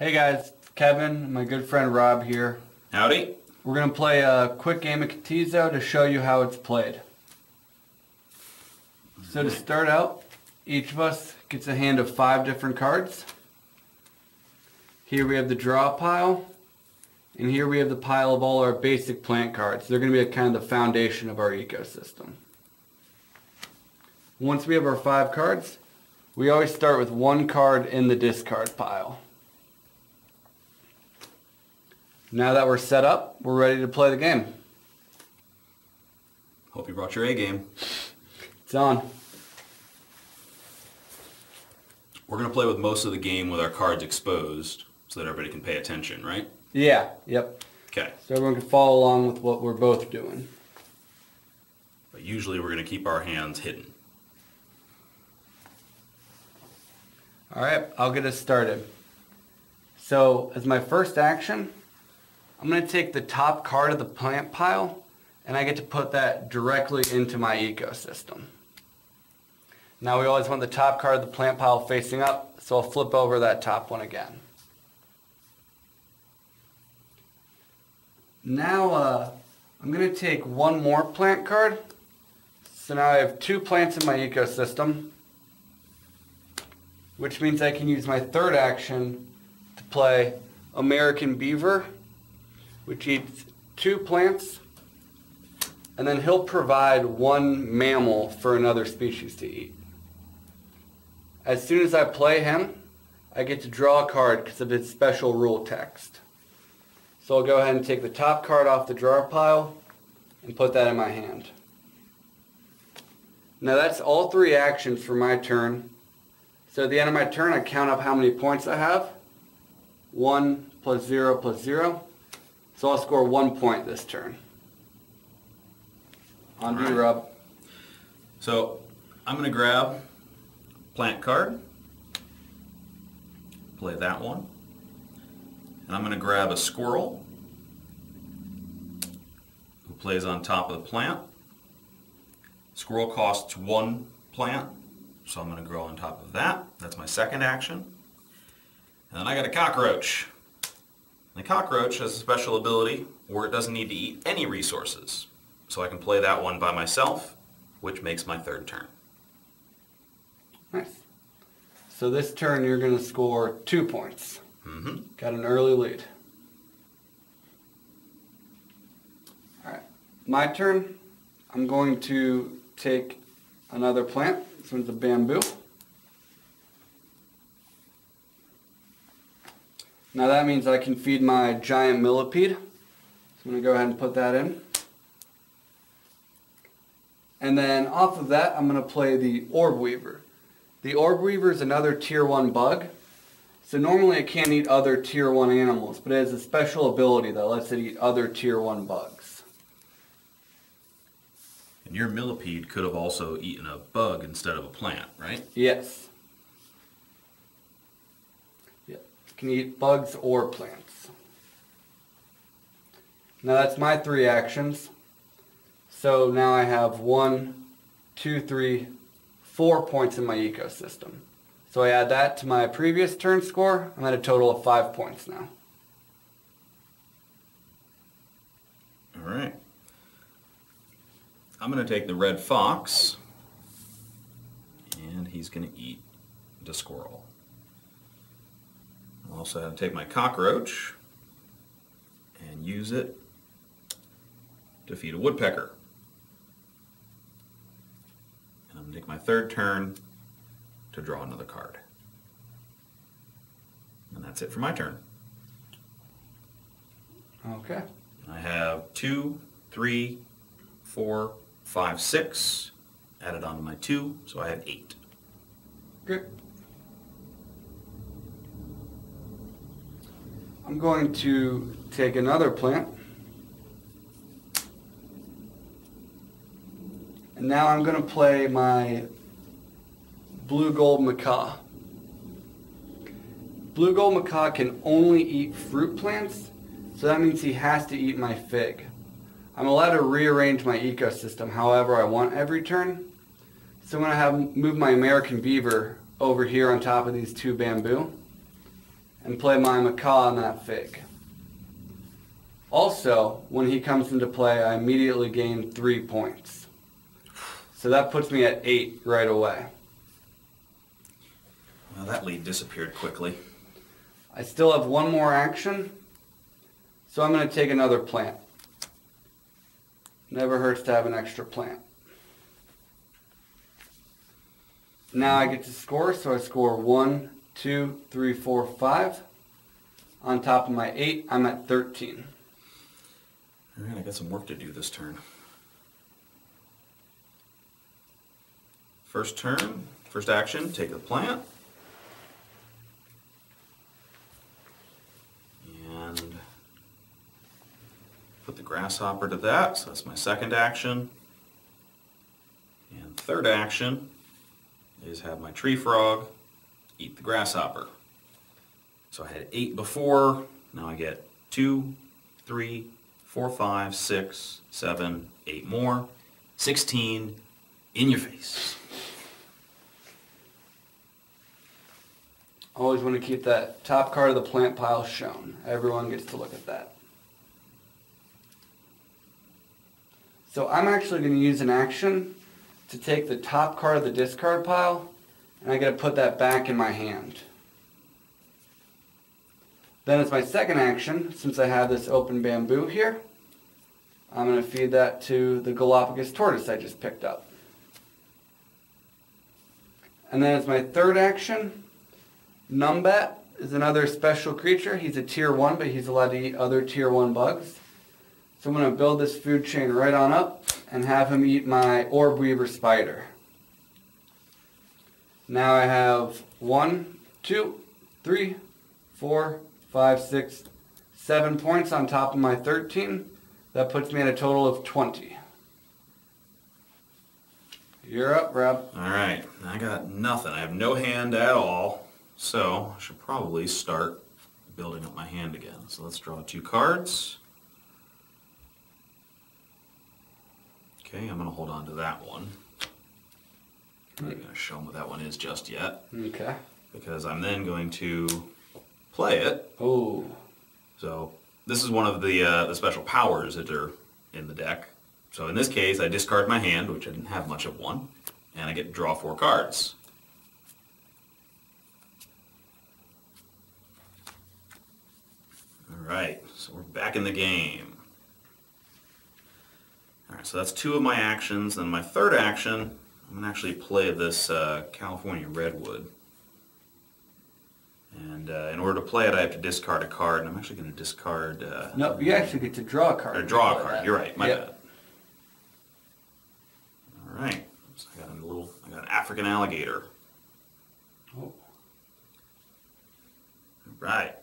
Hey guys, Kevin, my good friend Rob here. Howdy. We're going to play a quick game of Ktizo to show you how it's played. So to start out, each of us gets a hand of five different cards. Here we have the draw pile, and here we have the pile of all our basic plant cards. They're going to be kind of the foundation of our ecosystem. Once we have our five cards, we always start with one card in the discard pile. Now that we're set up, we're ready to play the game. Hope you brought your A game. It's on. We're going to play with most of the game with our cards exposed so that everybody can pay attention, right? Yeah, yep. Okay. So everyone can follow along with what we're both doing. But usually we're going to keep our hands hidden. All right, I'll get us started. So as my first action, I'm going to take the top card of the plant pile and I get to put that directly into my ecosystem. Now we always want the top card of the plant pile facing up, so I'll flip over that top one again. Now uh, I'm going to take one more plant card. So now I have two plants in my ecosystem, which means I can use my third action to play American Beaver, which eats two plants, and then he'll provide one mammal for another species to eat. As soon as I play him, I get to draw a card because of its special rule text. So I'll go ahead and take the top card off the drawer pile and put that in my hand. Now that's all three actions for my turn. So at the end of my turn, I count up how many points I have. One plus zero plus zero. So I'll score one point this turn. On to you, Alright. Rob. So I'm going to grab plant card, play that one, and I'm going to grab a squirrel who plays on top of the plant. Squirrel costs one plant, so I'm going to grow on top of that. That's my second action. And then I got a cockroach. The cockroach has a special ability where it doesn't need to eat any resources. So I can play that one by myself, which makes my third turn. Nice. So this turn you're going to score two points. hmm Got an early lead. Alright, my turn. I'm going to take another plant. This one's a bamboo. Now that means I can feed my giant millipede. So I'm going to go ahead and put that in. And then off of that, I'm going to play the Orb Weaver. The Orb Weaver is another Tier 1 bug. So normally it can't eat other Tier 1 animals, but it has a special ability that lets it eat other Tier 1 bugs. And your millipede could have also eaten a bug instead of a plant, right? Yes. Yeah. It can eat bugs or plants. Now that's my three actions. So now I have one, two, three, four points in my ecosystem. So I add that to my previous turn score. I'm at a total of five points now. All right. I'm going to take the red fox, and he's going to eat the squirrel. I'll also have to take my cockroach and use it to feed a woodpecker. And I'm going to take my third turn to draw another card. And that's it for my turn. Okay. I have two, three, four, five, six added onto my two, so I have eight. Good. I'm going to take another plant. And now I'm going to play my blue gold macaw. Blue gold macaw can only eat fruit plants, so that means he has to eat my fig. I'm allowed to rearrange my ecosystem however I want every turn. So I'm going to have move my American beaver over here on top of these two bamboo. And play my macaw on that fig. Also, when he comes into play, I immediately gain three points. So that puts me at eight right away. Well, that lead disappeared quickly. I still have one more action, so I'm going to take another plant. Never hurts to have an extra plant. Now I get to score, so I score one, two, three, four, five. On top of my eight, I'm at 13. All right, I got some work to do this turn. First turn, first action, take the plant. And put the grasshopper to that, so that's my second action. And third action is have my tree frog eat the grasshopper. So I had eight before, now I get two, three, four, five, six, seven, eight more, 16 in your face. Always want to keep that top card of the plant pile shown. Everyone gets to look at that. So I'm actually going to use an action to take the top card of the discard pile and I got to put that back in my hand. Then as my second action, since I have this open bamboo here, I'm going to feed that to the Galapagos tortoise I just picked up. And then as my third action, Numbat is another special creature. He's a tier 1, but he's allowed to eat other tier 1 bugs. So I'm going to build this food chain right on up and have him eat my orb weaver spider. Now I have one, two, three, four, five, six, seven points on top of my 13. That puts me at a total of 20. You're up, Rob. All right, I got nothing. I have no hand at all, so I should probably start building up my hand again. So let's draw two cards. Okay, I'm going to hold on to that one. I'm not going to show them what that one is just yet, Okay. because I'm then going to play it. Oh, So this is one of the uh, the special powers that are in the deck. So in this case, I discard my hand, which I didn't have much of one, and I get to draw four cards. All right, so we're back in the game. All right, so that's two of my actions. Then my third action, I'm going to actually play this uh, California Redwood. And uh, in order to play it, I have to discard a card, and I'm actually going to discard. Uh, no, you actually get to draw a card. or draw a card. that. You're right. My Yep. bad. All right. So I got a little. I got an African alligator. Oh. All right.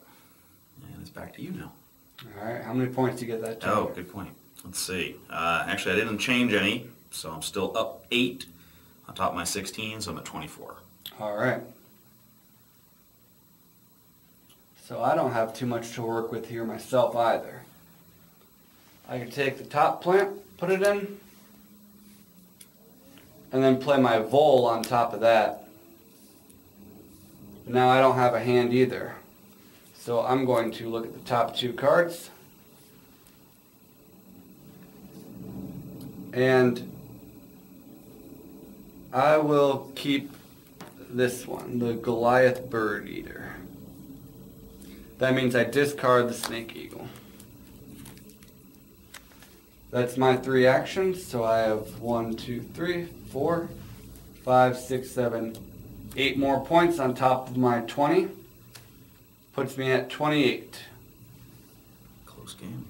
And it's back to you now. All right, how many points do you get that time? Oh, good point. Let's see. Uh, actually, I didn't change any, so I'm still up eight on top of my 16, so I'm at 24. All right. So I don't have too much to work with here myself either. I can take the top plant, put it in, and then play my vole on top of that. Now I don't have a hand either. So I'm going to look at the top two cards. And I will keep this one, the Goliath Bird Eater. That means I discard the Snake Eagle. That's my three actions, so I have one, two, three, four, five, six, seven, eight more points on top of my 20. Puts me at 28. Close game.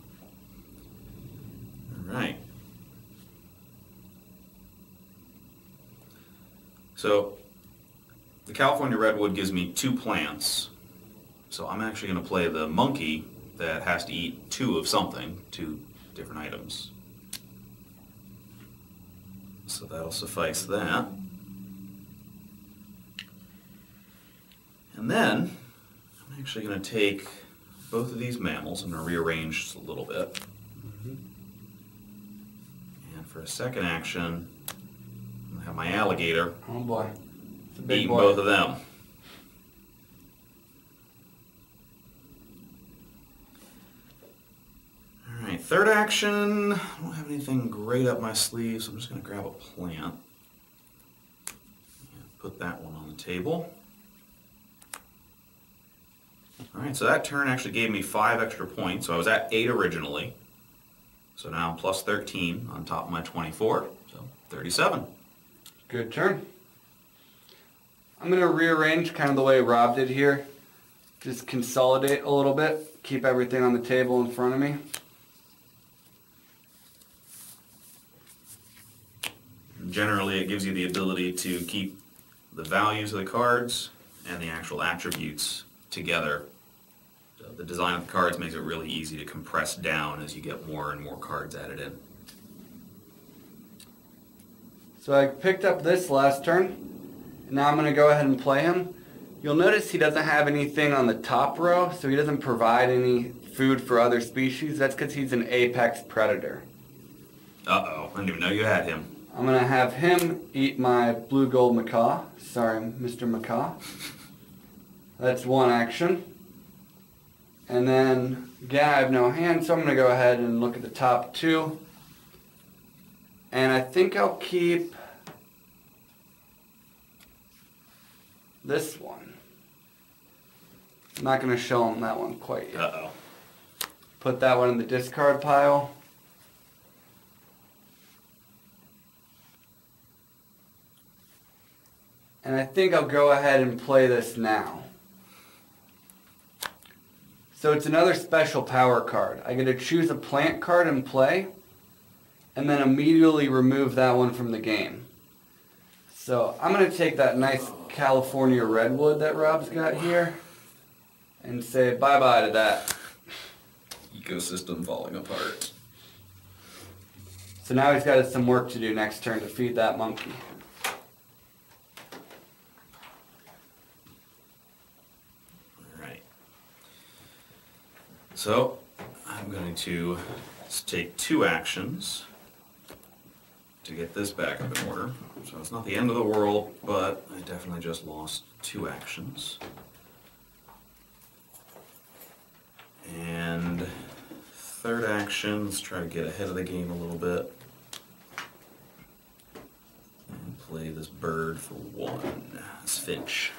All right. So, the California Redwood gives me two plants. So I'm actually going to play the monkey that has to eat two of something, two different items. So that'll suffice that. And then I'm actually going to take both of these mammals. I'm going to rearrange just a little bit. Mm-hmm. And for a second action, and my alligator. Oh boy. Eating boy. both of them. Alright, third action. I don't have anything great up my sleeve, so I'm just going to grab a plant. And put that one on the table. Alright, so that turn actually gave me 5 extra points. So I was at 8 originally. So now I'm plus 13 on top of my 24, so 37. Good turn. I'm going to rearrange kind of the way Rob did here. Just consolidate a little bit. Keep everything on the table in front of me. Generally, it gives you the ability to keep the values of the cards and the actual attributes together. The design of the cards makes it really easy to compress down as you get more and more cards added in. So I picked up this last turn. Now I'm going to go ahead and play him. You'll notice he doesn't have anything on the top row, so he doesn't provide any food for other species. That's because he's an apex predator. Uh-oh, I didn't even know you had him. I'm going to have him eat my blue gold macaw. Sorry, Mr. Macaw. That's one action. And then, again, I have no hand, so I'm going to go ahead and look at the top two. And I think I'll keep this one. I'm not going to show him that one quite yet. Uh-oh. Put that one in the discard pile. And I think I'll go ahead and play this now. So it's another special power card. I get to choose a plant card and play, and then immediately remove that one from the game. So I'm going to take that nice California redwood that Rob's got here and say bye-bye to that. Ecosystem falling apart. So now he's got some work to do next turn to feed that monkey. Alright. So, I'm going to take two actions to get this back up in order. So it's not the end of the world, but I definitely just lost two actions. And third action, let's try to get ahead of the game a little bit. And play this bird for one. This finch.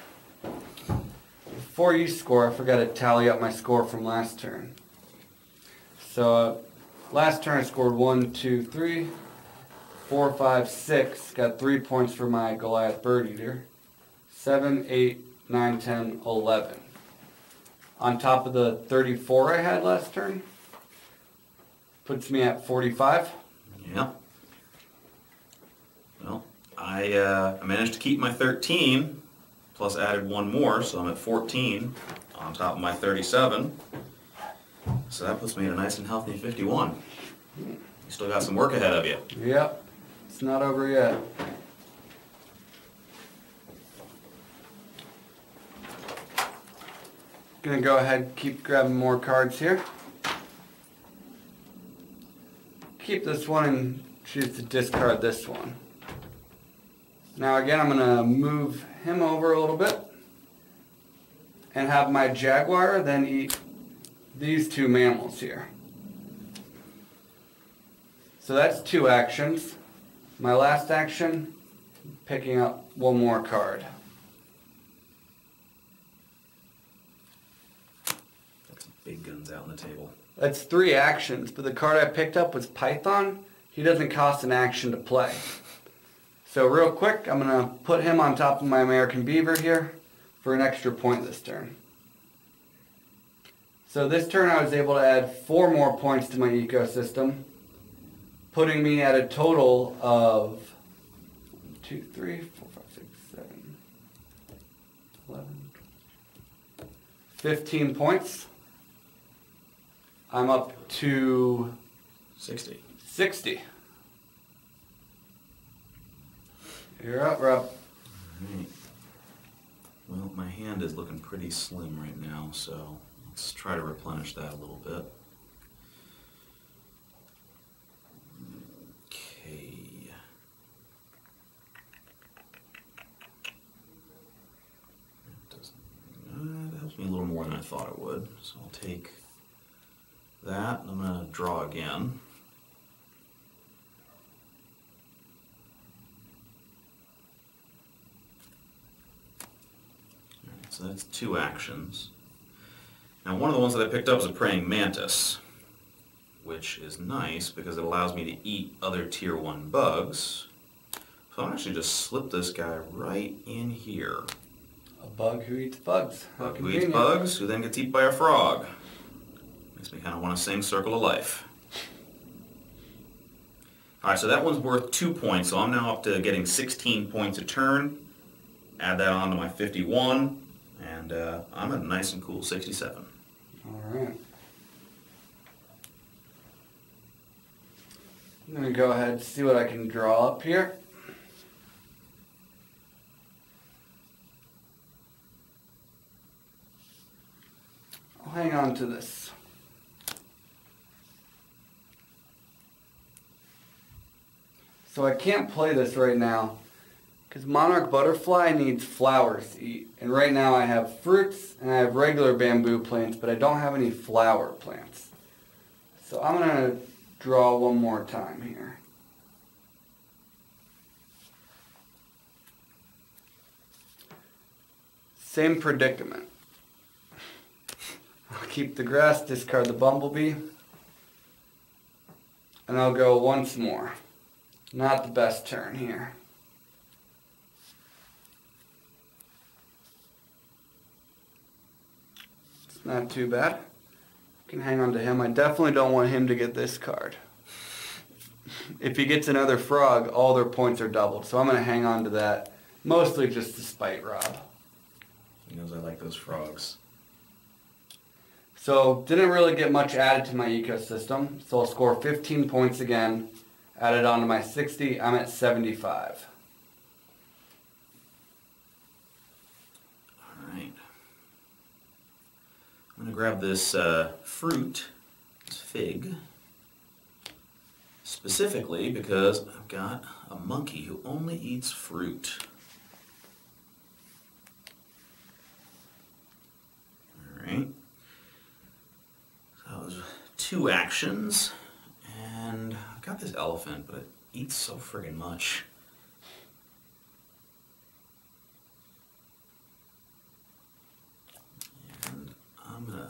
Before you score, I forgot to tally up my score from last turn. So, uh, last turn I scored one, two, three, four, five, six. Got three points for my Goliath Bird Eater. Seven, eight, nine, ten, eleven. On top of the 34 I had last turn. Puts me at 45. Yeah. Well, I, uh, I managed to keep my 13, plus added one more, so I'm at 14 on top of my 37. So that puts me at a nice and healthy 51. You still got some work ahead of you. Yep, it's not over yet. Gonna go ahead, keep grabbing more cards here. Keep this one and choose to discard this one. Now again, I'm gonna move him over a little bit and have my jaguar then eat these two mammals here. So that's two actions. My last action, picking up one more card. Got some big guns out on the table. That's three actions, but the card I picked up was Python. He doesn't cost an action to play. So real quick, I'm going to put him on top of my American Beaver here for an extra point this turn. So this turn I was able to add four more points to my ecosystem, putting me at a total of one, two, three, four, five, six, seven, 11, 15 points. I'm up to 60. 60. You're up, Rob. Alright. Well, my hand is looking pretty slim right now, so let's try to replenish that a little bit. Okay. That doesn't- uh, that helps me a little more than I thought it would, so I'll take that. I'm going to draw again. Alright, So that's two actions. Now one of the ones that I picked up is a praying mantis, which is nice because it allows me to eat other tier 1 bugs. So I'm actually just slip this guy right in here. A bug who eats bugs. How Bug who eats bugs, who then gets eaten by a frog. Makes me kind of want to sing Circle of Life. All right, so that one's worth two points, so I'm now up to getting 16 points a turn. Add that on to my 51, and uh, I'm at a nice and cool 67. All right. I'm gonna go ahead and see what I can draw up here. I'll hang on to this. So I can't play this right now because monarch butterfly needs flowers to eat. And right now I have fruits and I have regular bamboo plants, but I don't have any flower plants. So I'm going to draw one more time here. Same predicament. I'll keep the grass, discard the bumblebee, and I'll go once more. Not the best turn here. It's not too bad. I Can hang on to him. I definitely don't want him to get this card. If he gets another frog, all their points are doubled. So I'm going to hang on to that. Mostly just to spite Rob. He knows I like those frogs. So didn't really get much added to my ecosystem. So I'll score 15 points again. Added on to my 60. I'm at 75. All right. I'm to grab this uh, fruit, this fig, specifically because I've got a monkey who only eats fruit. All right. Two actions, and I've got this elephant, but it eats so friggin' much. And I'm gonna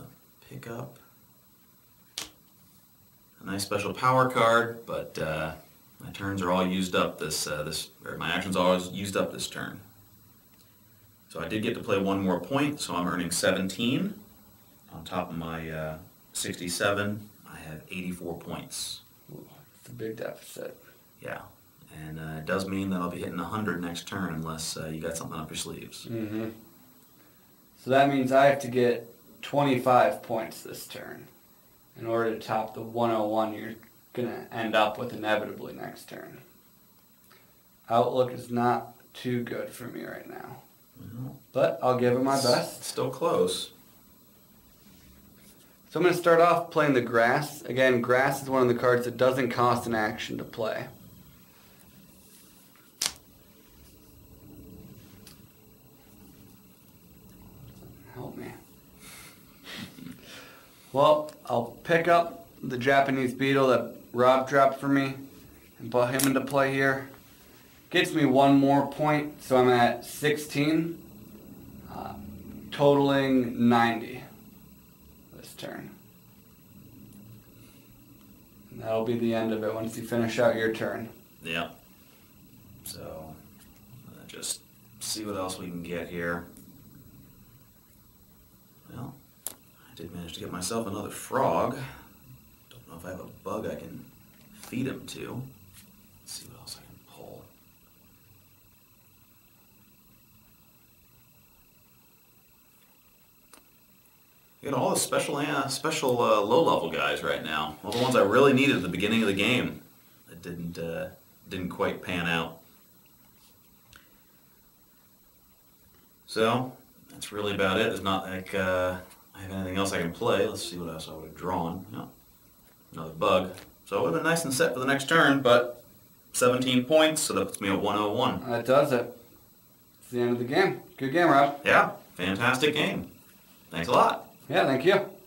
pick up a nice special power card, but uh, my turns are all used up this uh, this or my actions are used up this turn. So I did get to play one more point, so I'm earning 17 on top of my uh, 67. Have 84 points. It's a big deficit. Yeah, and uh, it does mean that I'll be hitting 100 next turn unless uh, you got something up your sleeves. Mm-hmm. So that means I have to get 25 points this turn in order to top the 101 you're going to end up with inevitably next turn. Outlook is not too good for me right now. Well, But I'll give it my best. Still close. So I'm going to start off playing the grass. Again, grass is one of the cards that doesn't cost an action to play. Help me. Well, I'll pick up the Japanese beetle that Rob dropped for me and put him into play here. Gets me one more point, so I'm at 16, uh, totaling 90 this turn. And that'll be the end of it once you finish out your turn. Yeah. So, uh, just see what else we can get here. Well, I did manage to get myself another frog. Don't know if I have a bug I can feed him to. Let's see what else I can pull. Got all the special, uh, special uh, low-level guys right now. All the ones I really needed at the beginning of the game. That didn't uh, didn't quite pan out. So that's really about it. There's not like uh, I have anything else I can play. Let's see what else I would have drawn. No, another bug. So it would have been nice and set for the next turn, but 17 points, so that puts me at 101. That does it. It's the end of the game. Good game, Rob. Yeah, fantastic game. Thanks a lot. Yeah, thank you.